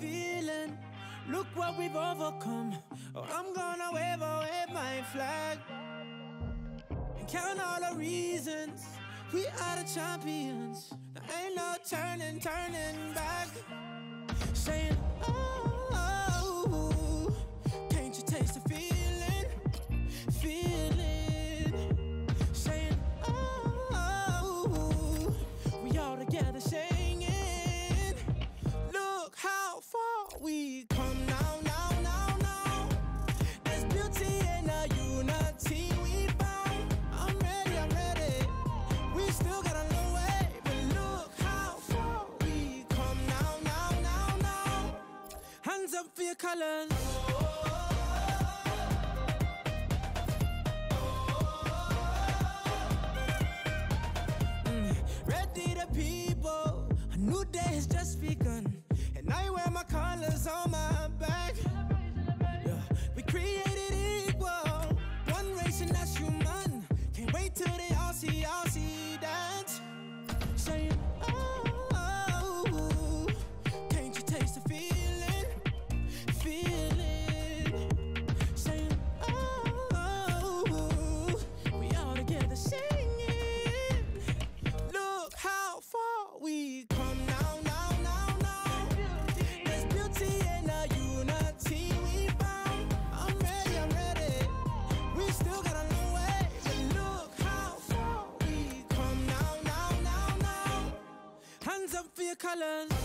feeling. Look what we've overcome. Oh, I'm gonna wave, away my flag. And count all the reasons. We are the champions. There ain't no turning, turning back. Saying, oh, oh can't you taste the feeling? Feeling. Saying, oh, oh, we all together, say your colors. Mm, ready the people, a new day has just begun, and I wear my colors on my back. colors.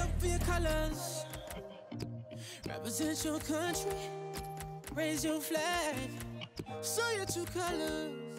Up for your colors. Represent your country. Raise your flag. Show your true colors.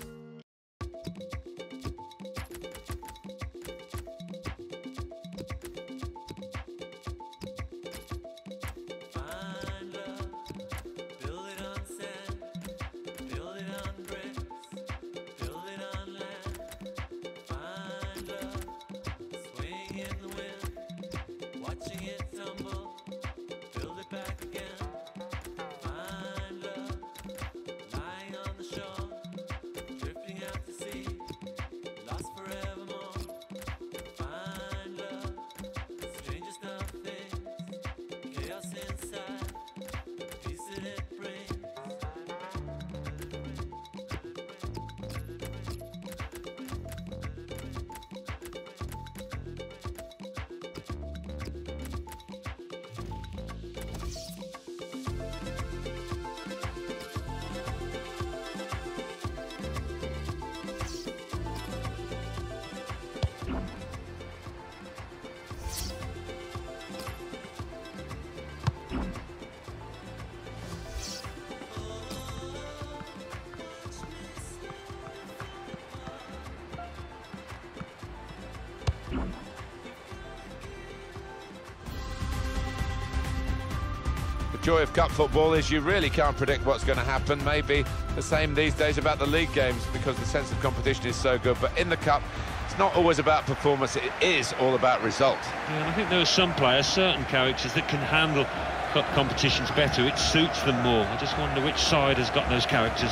Joy of cup football is you really can't predict what's going to happen. Maybe the same these days about the league games because the sense of competition is so good. But in the cup, it's not always about performance. It is all about result. Yeah, and I think there are some players, certain characters that can handle cup competitions better. It suits them more. I just wonder which side has got those characters.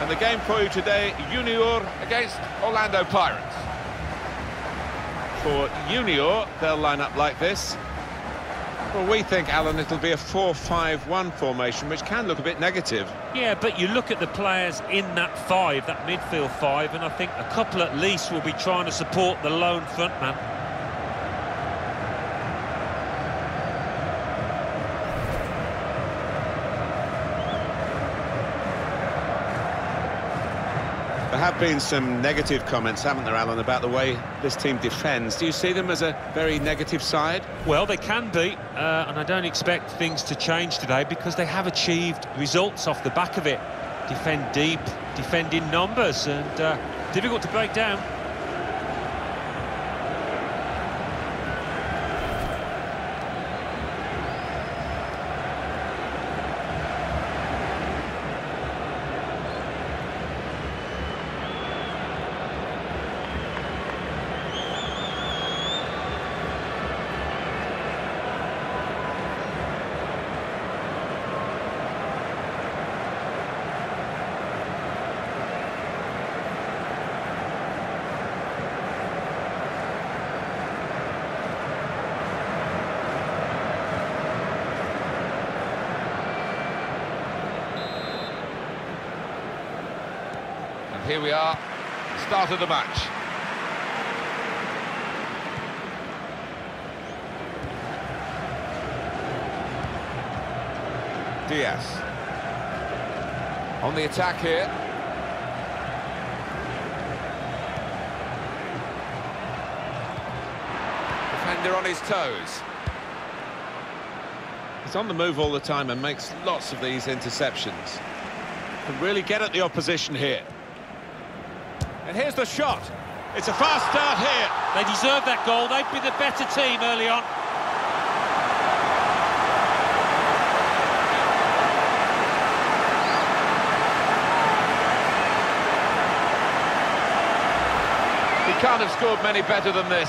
And the game for you today, Junior against Orlando Pirates. For Junior, they'll line up like this. Well, we think, Alan, it'll be a 4-5-1 formation, which can look a bit negative. Yeah, but you look at the players in that five, that midfield five, and I think a couple at least will be trying to support the lone front have been some negative comments, haven't there, Alan, about the way this team defends. Do you see them as a very negative side? Well, they can be, uh, and I don't expect things to change today because they have achieved results off the back of it. Defend deep, defend in numbers, and uh, difficult to break down. Here we are, start of the match. Diaz. On the attack here. Defender on his toes. He's on the move all the time and makes lots of these interceptions. Can really get at the opposition here. And here's the shot. It's a fast start here. They deserve that goal. They'd be the better team early on. He can't have scored many better than this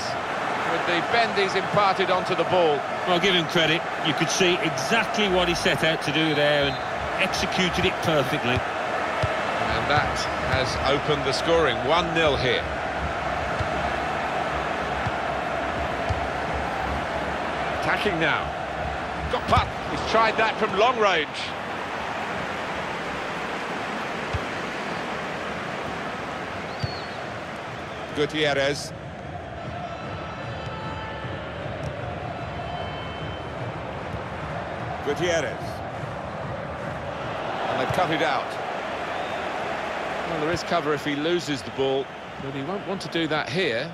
with the bend he's imparted onto the ball. Well, give him credit. You could see exactly what he set out to do there and executed it perfectly that has opened the scoring. 1-0 here. Attacking now. Got put. He's tried that from long range. Gutierrez. Gutierrez. And they've cut it out. Well, there is cover if he loses the ball, but he won't want to do that here.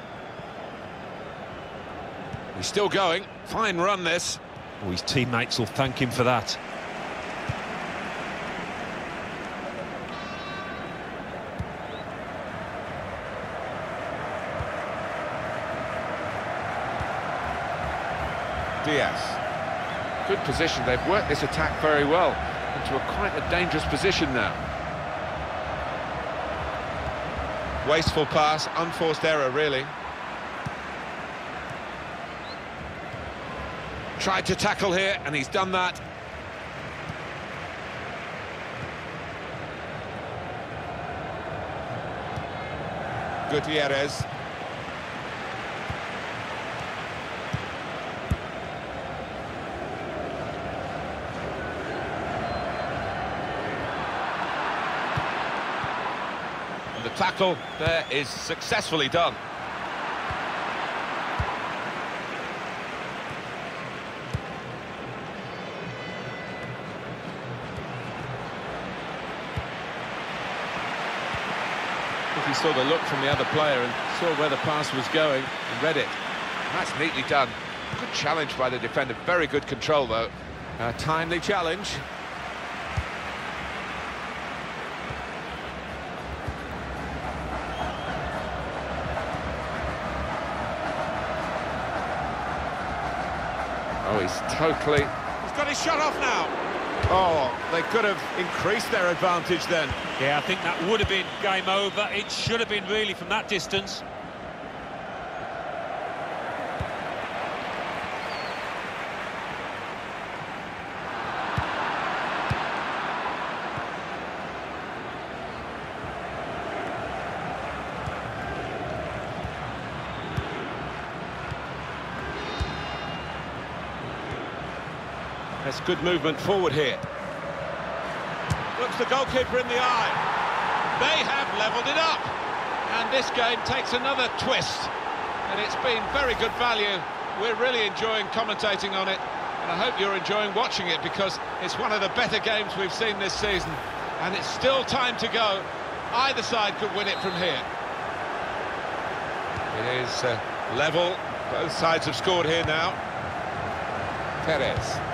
He's still going. Fine run, this. Oh, his teammates will thank him for that. Diaz. Good position. They've worked this attack very well into a quite a dangerous position now. Wasteful pass, unforced error, really. Tried to tackle here, and he's done that. Gutierrez. Tackle there is successfully done. He saw the look from the other player and saw where the pass was going and read it. That's neatly done. Good challenge by the defender. Very good control, though. A timely challenge. Oh, he's totally... He's got his shot off now. Oh, they could have increased their advantage then. Yeah, I think that would have been game over. It should have been really from that distance. Good movement forward here. Looks the goalkeeper in the eye. They have levelled it up. And this game takes another twist. And it's been very good value. We're really enjoying commentating on it. And I hope you're enjoying watching it because it's one of the better games we've seen this season. And it's still time to go. Either side could win it from here. It is uh, level. Both sides have scored here now. Perez.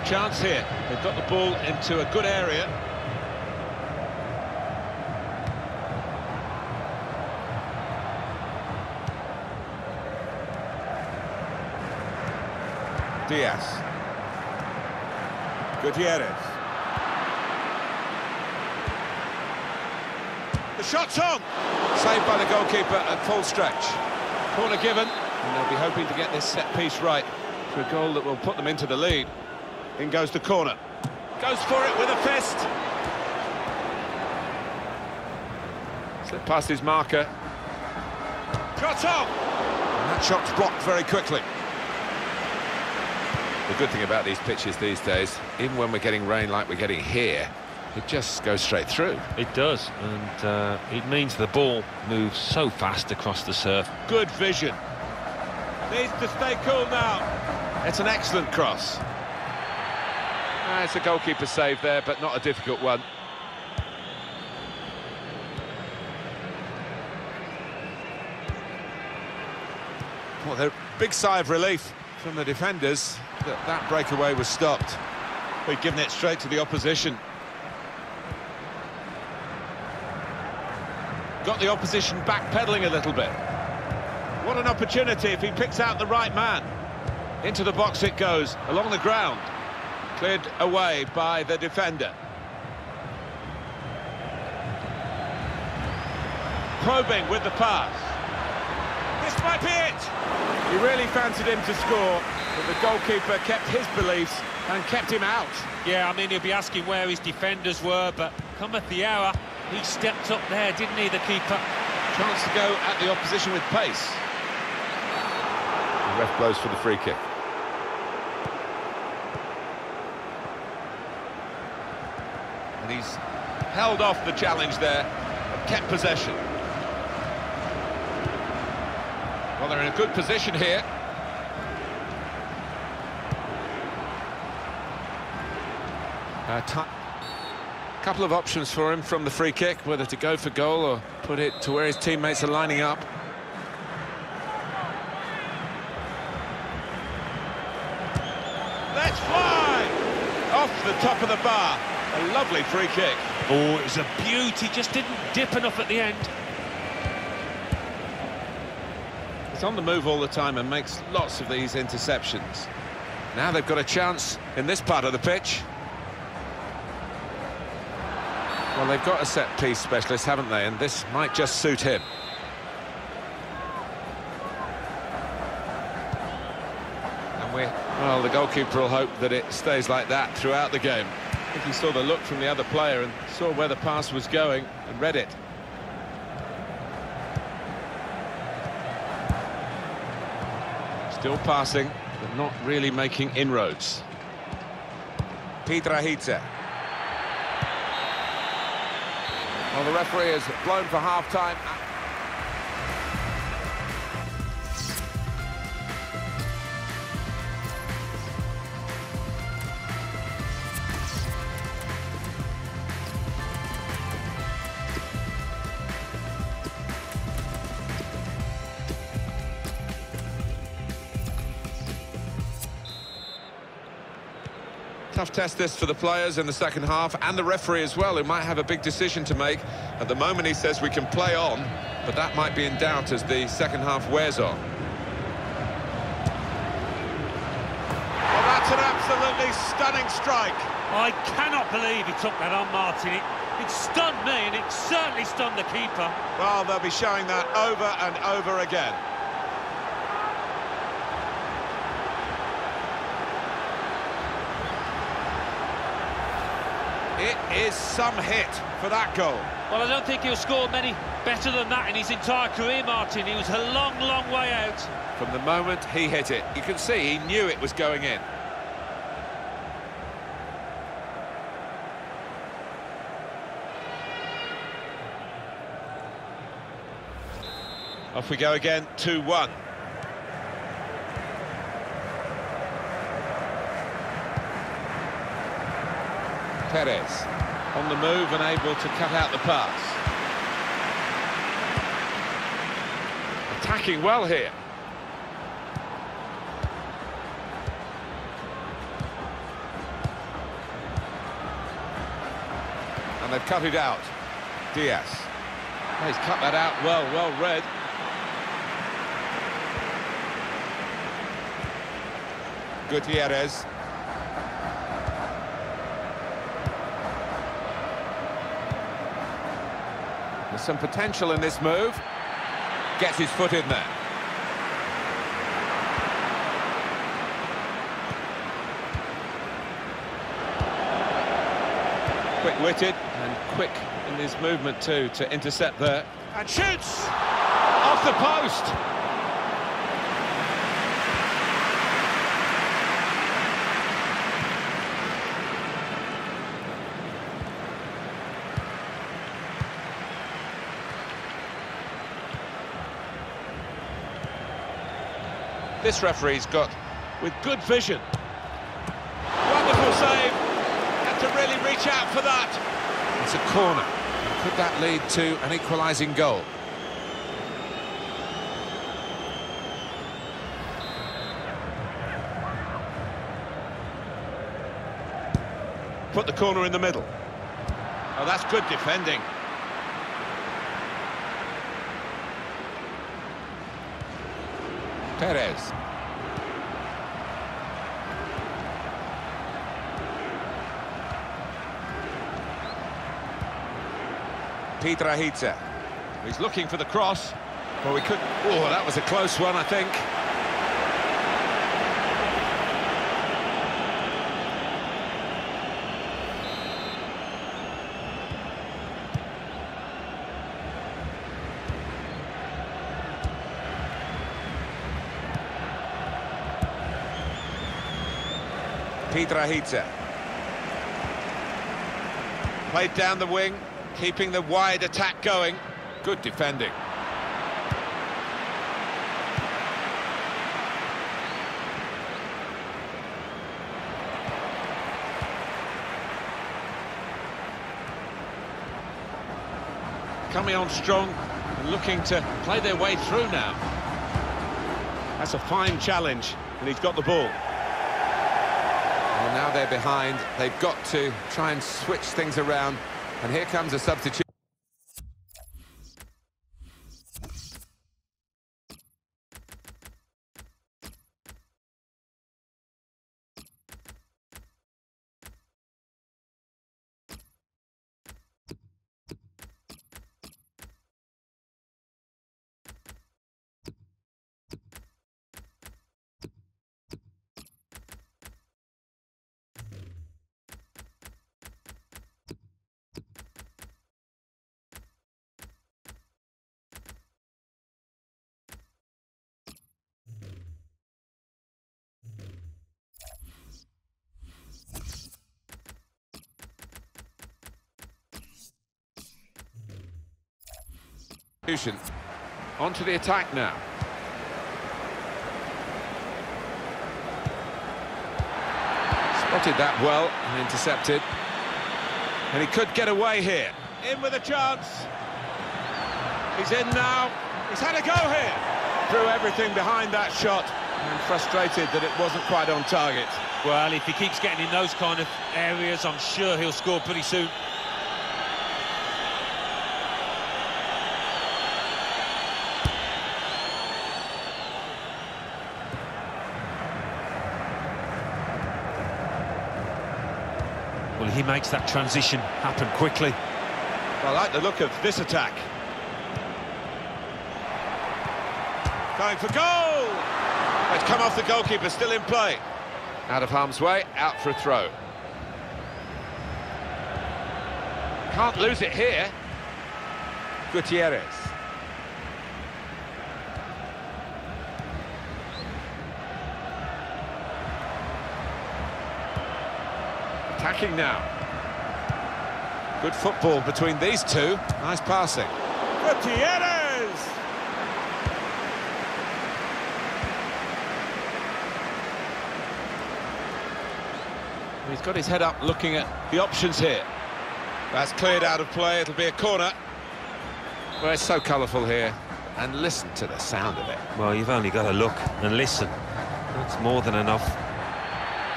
A chance here. They've got the ball into a good area. Diaz. Gutierrez. The shot's on! Saved by the goalkeeper at full stretch. Corner given, and they'll be hoping to get this set piece right for a goal that will put them into the lead. In goes the corner. Goes for it with a fist. Slipped past his marker. Shot on! And that shot's blocked very quickly. The good thing about these pitches these days, even when we're getting rain like we're getting here, it just goes straight through. It does, and uh, it means the ball moves so fast across the surf. Good vision. Needs to stay cool now. It's an excellent cross. Ah, it's a goalkeeper save there, but not a difficult one. Well, the big sigh of relief from the defenders that that breakaway was stopped. We've given it straight to the opposition. Got the opposition backpedaling a little bit. What an opportunity if he picks out the right man. Into the box it goes, along the ground. Cleared away by the defender. Probing with the pass. This might be it! He really fancied him to score, but the goalkeeper kept his beliefs and kept him out. Yeah, I mean, he'll be asking where his defenders were, but cometh the hour, he stepped up there, didn't he, the keeper? Chance to go at the opposition with pace. The ref blows for the free kick. And he's held off the challenge there, and kept possession. Well, they're in a good position here. Uh, a couple of options for him from the free kick, whether to go for goal or put it to where his teammates are lining up. Let's fly! Off the top of the bar. A lovely free kick. Oh, it was a beauty, just didn't dip enough at the end. He's on the move all the time and makes lots of these interceptions. Now they've got a chance in this part of the pitch. Well, they've got a set-piece specialist, haven't they? And this might just suit him. And we, well, the goalkeeper will hope that it stays like that throughout the game. I think he saw the look from the other player and saw where the pass was going and read it. Still passing, but not really making inroads. Piedrahita. Well, the referee has blown for half-time. Tough test this for the players in the second half and the referee as well, who might have a big decision to make. At the moment, he says we can play on, but that might be in doubt as the second half wears on. Well, that's an absolutely stunning strike. I cannot believe he took that on, Martin. It, it stunned me, and it certainly stunned the keeper. Well, they'll be showing that over and over again. It is some hit for that goal. Well, I don't think he'll score many better than that in his entire career, Martin. He was a long, long way out. From the moment he hit it, you can see he knew it was going in. Off we go again, 2-1. Perez on the move and able to cut out the pass. Attacking well here. And they've cut it out. Diaz. He's cut that out well, well read. Gutierrez. There's some potential in this move. Gets his foot in there. Quick-witted and quick in his movement too to intercept there. And shoots! Off the post! This referee's got with good vision. Wonderful save. Had to really reach out for that. It's a corner. Could that lead to an equalising goal? Put the corner in the middle. Oh, that's good defending. Perez. Piedrahita. He's looking for the cross. Well, we could. Oh, that was a close one, I think. Piedrahita. Played down the wing keeping the wide attack going. Good defending. Coming on strong and looking to play their way through now. That's a fine challenge, and he's got the ball. Well, now they're behind. They've got to try and switch things around. And here comes a substitute. Substitution. Onto the attack now. Spotted that well and intercepted. And he could get away here. In with a chance. He's in now. He's had a go here. Threw everything behind that shot. And frustrated that it wasn't quite on target. Well, if he keeps getting in those kind of areas, I'm sure he'll score pretty soon. He makes that transition happen quickly. I like the look of this attack. Going for goal! It's come off the goalkeeper, still in play. Out of harm's way, out for a throw. Can't lose it here. Gutierrez. Attacking now. Good football between these two. Nice passing. Gutierrez! He's got his head up looking at the options here. That's cleared out of play, it'll be a corner. Well, it's so colourful here. And listen to the sound of it. Well, you've only got to look and listen. That's more than enough.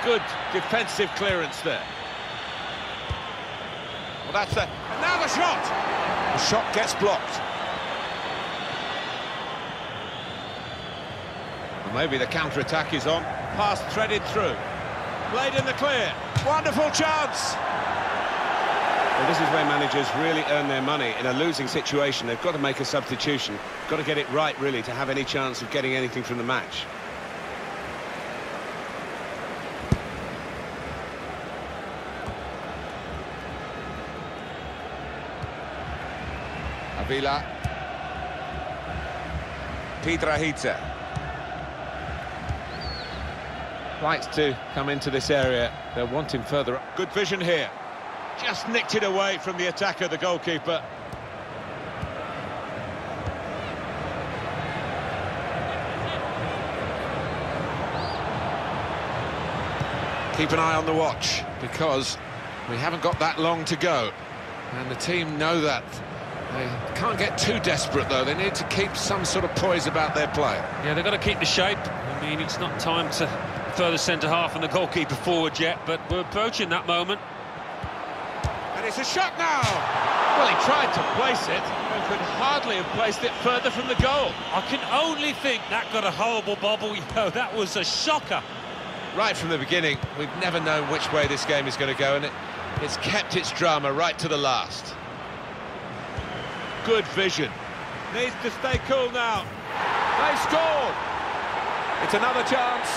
Good defensive clearance there. Well, that's a... Now the shot! The shot gets blocked. Well, maybe the counter-attack is on. Pass threaded through. Played in the clear. Wonderful chance! Well, this is where managers really earn their money. In a losing situation, they've got to make a substitution. Got to get it right, really, to have any chance of getting anything from the match. Avila. Piedrahita. Likes to come into this area. They're wanting further up. Good vision here. Just nicked it away from the attacker, the goalkeeper. Keep an eye on the watch because we haven't got that long to go. And the team know that. They can't get too desperate, though. They need to keep some sort of poise about their play. Yeah, they've got to keep the shape. I mean, it's not time to further centre half and the goalkeeper forward yet, but we're approaching that moment. And it's a shot now! Well, he tried to place it, but could hardly have placed it further from the goal. I can only think that got a horrible bobble. You know, that was a shocker. Right from the beginning, we've never known which way this game is going to go, and it, it's kept its drama right to the last. Good vision. Needs to stay cool now. They scored! It's another chance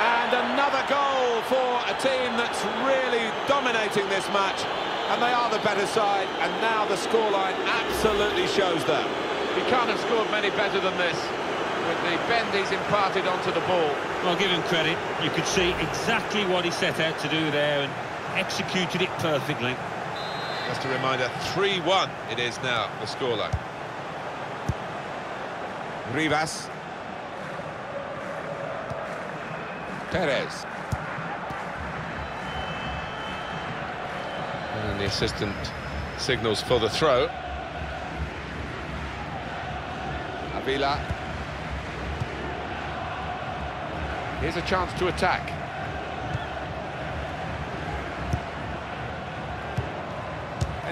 and another goal for a team that's really dominating this match. And they are the better side, and now the scoreline absolutely shows that. You can't have scored many better than this. with the bend he's imparted onto the ball. Well, give him credit. You could see exactly what he set out to do there and executed it perfectly. Just a reminder, 3-1 it is now, the scoreline. Rivas. Perez. And the assistant signals for the throw. Avila. Here's a chance to attack.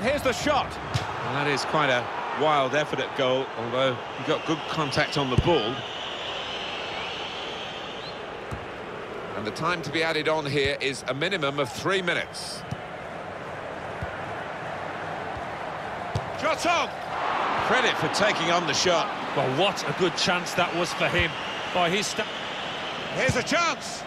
And here's the shot. And that is quite a wild effort at goal, although he got good contact on the ball. And the time to be added on here is a minimum of three minutes. Shot on! Credit for taking on the shot. Well, what a good chance that was for him by his... sta- Here's a chance.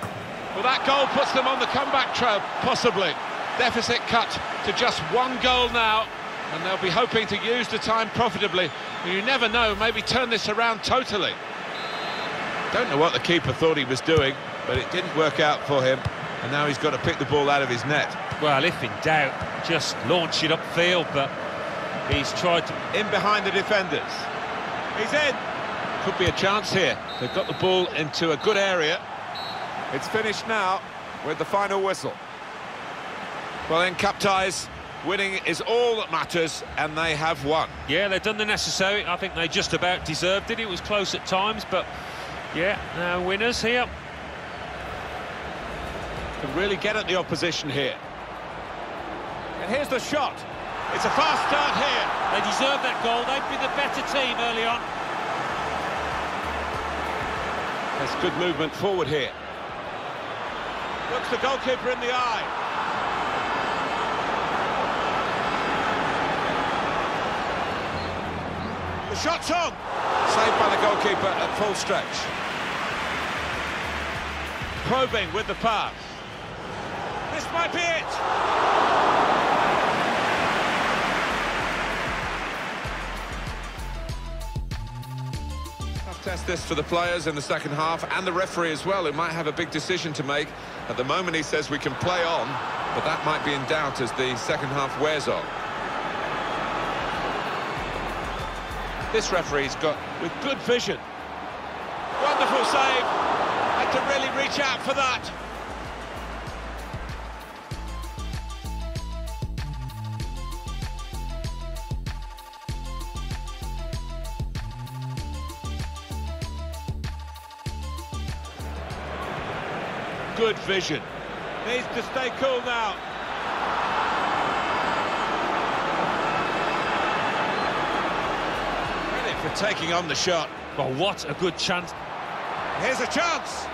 Well, that goal puts them on the comeback trail, possibly. Deficit cut to just one goal now, and they'll be hoping to use the time profitably. You never know, maybe turn this around totally. Don't know what the keeper thought he was doing, but it didn't work out for him. And now he's got to pick the ball out of his net. Well, if in doubt, just launch it upfield, but he's tried to... In behind the defenders. He's in. Could be a chance here. They've got the ball into a good area. It's finished now with the final whistle. Well, in cup ties, winning is all that matters, and they have won. Yeah, they've done the necessary. I think they just about deserved it. It was close at times, but yeah, now winners here. Can really get at the opposition here. And here's the shot. It's a fast start here. They deserve that goal. They've been the better team early on. There's good movement forward here. Looks the goalkeeper in the eye. Shot's on. Saved by the goalkeeper at full stretch. Probing with the pass. This might be it. Tough test this for the players in the second half and the referee as well, who might have a big decision to make. At the moment, he says we can play on, but that might be in doubt as the second half wears on. This referee's got with good vision. Wonderful save. Had to really reach out for that. Good vision. Needs to stay cool now. Credit for taking on the shot. Well, what a good chance. Here's a chance.